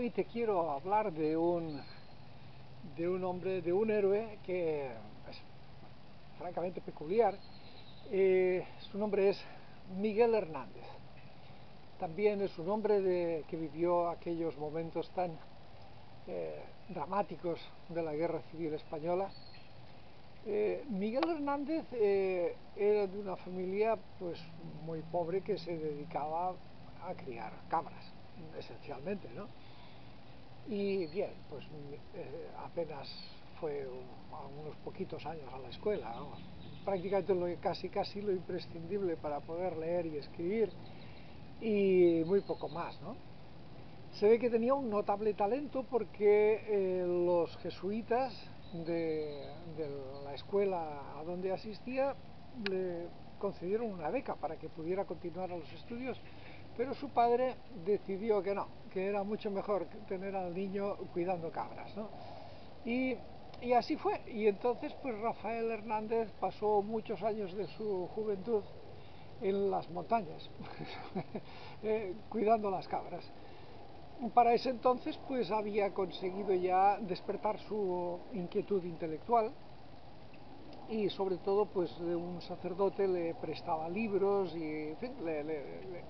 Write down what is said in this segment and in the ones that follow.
hoy te quiero hablar de un, de un hombre, de un héroe que es francamente peculiar. Eh, su nombre es Miguel Hernández. También es un hombre que vivió aquellos momentos tan eh, dramáticos de la Guerra Civil Española. Eh, Miguel Hernández era de una familia pues muy pobre que se dedicaba a criar cabras esencialmente, ¿no? Y bien, pues eh, apenas fue unos poquitos años a la escuela, prácticamente lo, casi casi lo imprescindible para poder leer y escribir y muy poco más, ¿no? Se ve que tenía un notable talento porque eh, los jesuitas de, de la escuela a donde asistía le concedieron una beca para que pudiera continuar a los estudios pero su padre decidió que no, que era mucho mejor tener al niño cuidando cabras. ¿no? Y, y, así fue. Y entonces, pues Rafael Hernández pasó muchos años de su juventud en las montañas, eh, cuidando las cabras. Para ese entonces, pues había conseguido ya despertar su inquietud intelectual y sobre todo, pues un sacerdote le prestaba libros y le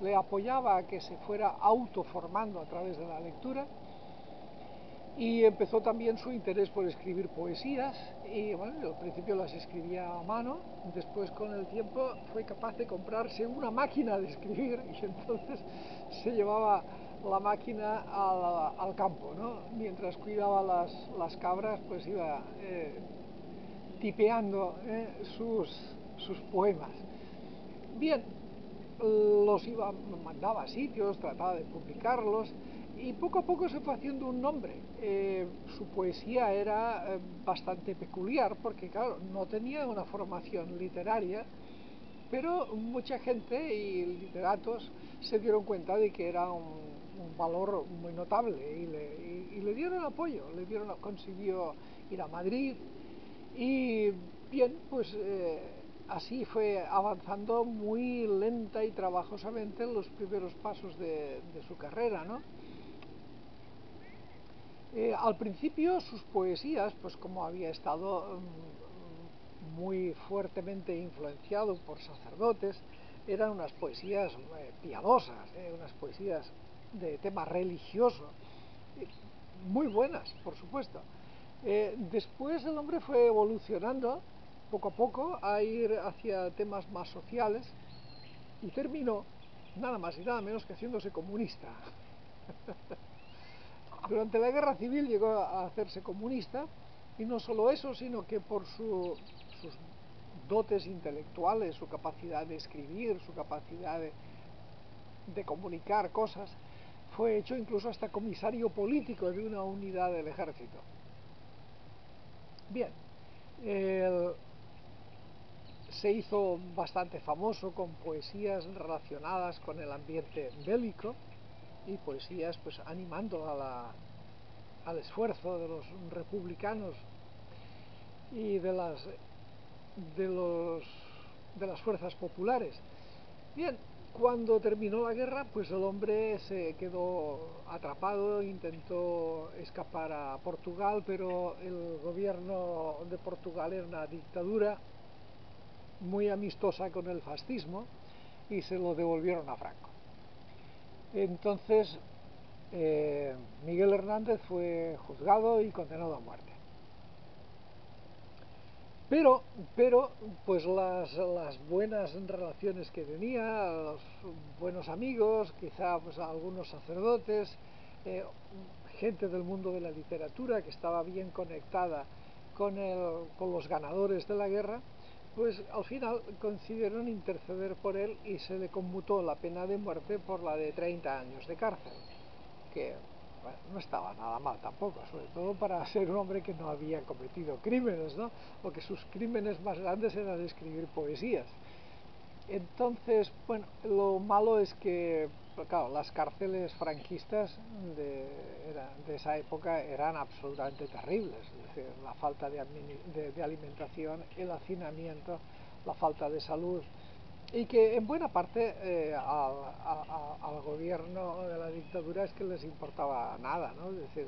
le apoyaba a que se fuera autoformando a través de la lectura y empezó también su interés por escribir poesías y bueno, al principio las escribía a mano, después con el tiempo fue capaz de comprarse una máquina de escribir y entonces se llevaba la máquina al, campo, ¿no? mientras cuidaba las, las cabras pues iba eh, tipeando eh, sus, sus poemas. Bien, los iba, mandaba a sitios, trataba de publicarlos y poco a poco se fue haciendo un nombre. Eh, su poesía era eh, bastante peculiar porque, claro, no tenía una formación literaria, pero mucha gente y literatos se dieron cuenta de que era un, valor muy notable y le, dieron apoyo, le dieron, consiguió ir a Madrid y bien, pues... Eh, así fue avanzando muy lenta y trabajosamente en los primeros pasos de, su carrera, ¿no? Eh, al principio sus poesías, pues como había estado um, muy fuertemente influenciado por sacerdotes, eran unas poesías eh, piadosas, eh, unas poesías de tema religioso, muy buenas, por supuesto. después el hombre fue evolucionando poco a poco a ir hacia temas más sociales y terminó nada más y nada menos que haciéndose comunista. Durante la guerra civil llegó a hacerse comunista y no solo eso, sino que por su, sus dotes intelectuales, su capacidad de escribir, su capacidad de, de comunicar cosas, fue hecho incluso hasta comisario político de una unidad del ejército. Bien, el, se hizo bastante famoso con poesías relacionadas con el ambiente bélico y poesías pues animando a la, al esfuerzo de los republicanos y de las de los de las fuerzas populares. Bien, cuando terminó la guerra, pues el hombre se quedó atrapado, intentó escapar a Portugal, pero el gobierno de Portugal era una dictadura muy amistosa con el fascismo y se lo devolvieron a Franco. Entonces, eh, Miguel Hernández fue juzgado y condenado a muerte. Pero, pero pues las, buenas relaciones que tenía, los buenos amigos, quizá pues, algunos sacerdotes, eh, gente del mundo de la literatura que estaba bien conectada con, el, con los ganadores de la guerra, pues al final consiguieron interceder por él y se le conmutó la pena de muerte por la de 30 años de cárcel, que bueno, no estaba nada mal tampoco, sobre todo para ser un hombre que no había cometido crímenes, ¿no? o que sus crímenes más grandes eran escribir poesías. Entonces, bueno, lo malo es que, claro, las cárceles franquistas de, era, de esa época eran absolutamente terribles. Es decir, la falta de, de, de, alimentación, el hacinamiento, la falta de salud, y que en buena parte eh, al, gobierno de la dictadura es que les importaba nada, ¿no? Es decir,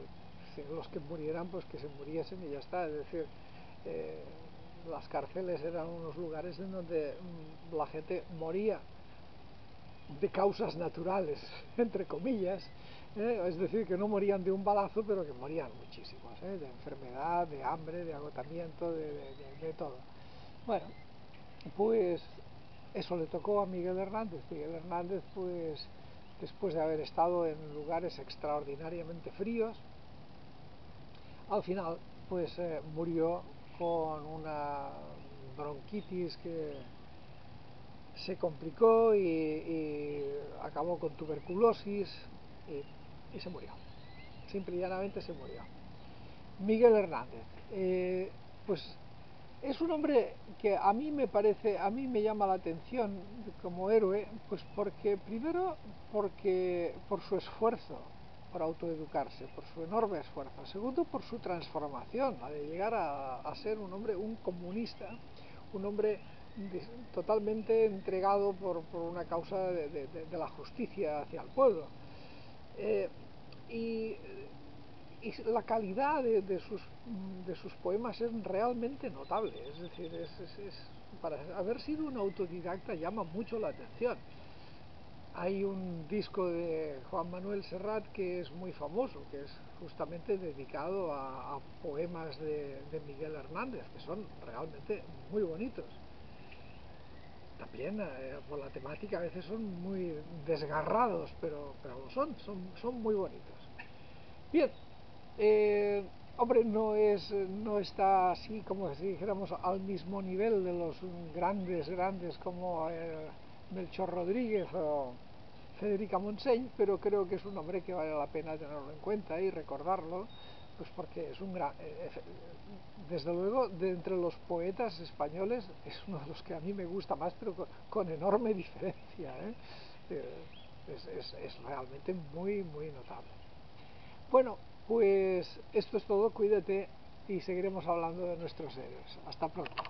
los que murieran, pues que se muriesen y ya está. Es decir, eh, las cárceles eran unos lugares en donde mm, la gente moría de causas naturales, entre comillas, ¿eh? es decir, que no morían de un balazo, pero que morían muchísimos, ¿eh? de enfermedad, de hambre, de agotamiento, de, todo. Bueno, pues eso le tocó a Miguel Hernández. Miguel Hernández, pues después de haber estado en lugares extraordinariamente fríos, al final pues eh, murió con una bronquitis que se complicó y, acabó con tuberculosis y, se murió. Simple y llanamente se murió. Miguel Hernández. Eh, pues es un hombre que a mí me parece, a mí me llama la atención como héroe, pues porque primero porque por su esfuerzo por autoeducarse, por su enorme esfuerzo. Segundo, por su transformación, de llegar a, ser un hombre, un comunista, un hombre totalmente entregado por, una causa de, la justicia hacia el pueblo. Eh, y, la calidad de, sus, de sus poemas es realmente notable. Es decir, para haber sido un autodidacta llama mucho la atención. Hay un disco de Juan Manuel Serrat que es muy famoso, que es justamente dedicado a, poemas de, Miguel Hernández, que son realmente muy bonitos. También eh, por la temática a veces son muy desgarrados, pero, pero lo son, son, son muy bonitos. Bien, eh, hombre, no, es, no está así como si dijéramos al mismo nivel de los grandes, grandes como eh, Melchor Rodríguez o Federica Montseny, pero creo que es un hombre que vale la pena tenerlo en cuenta y recordarlo, pues porque es un gran, eh, eh, desde luego, de entre los poetas españoles es uno de los que a mí me gusta más, pero con, enorme diferencia. ¿eh? Es, es realmente muy, muy notable. Bueno, pues esto es todo, cuídate y seguiremos hablando de nuestros héroes. Hasta pronto.